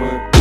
work.